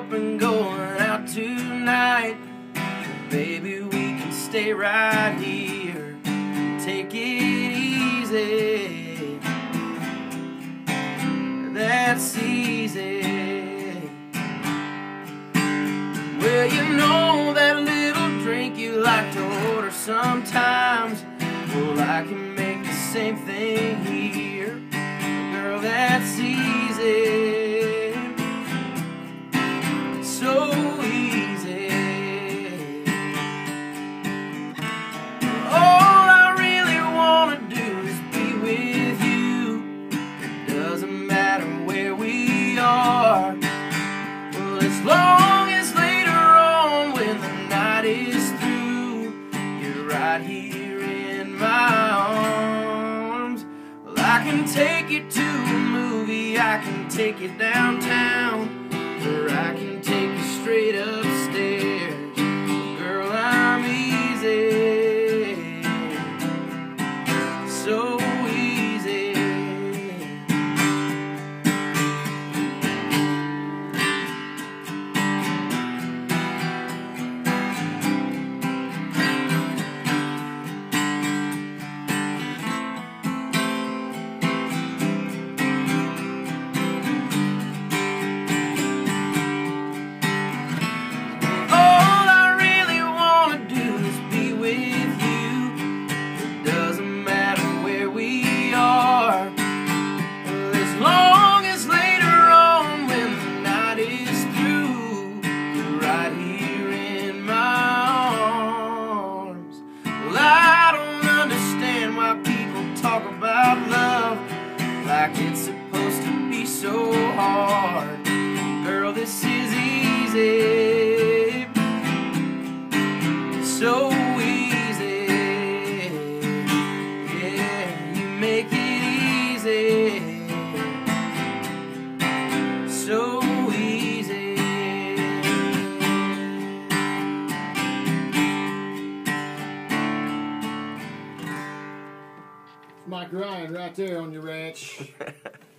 up and going out tonight. Baby, we can stay right here. Take it easy. That's easy. Well, you know that little drink you like to order sometimes. Well, I can make the same thing can take you to a movie, I can take you downtown, or I can take you straight upstairs. Hard. Girl, this is easy. So easy. Yeah, you make it easy. So easy. Mike Ryan right there on your ranch.